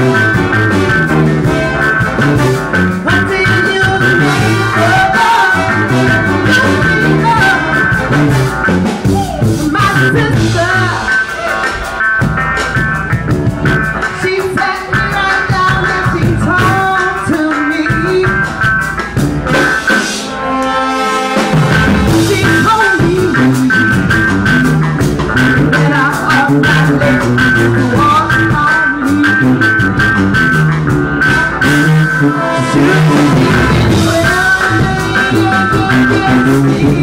Mm-hmm.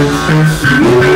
Música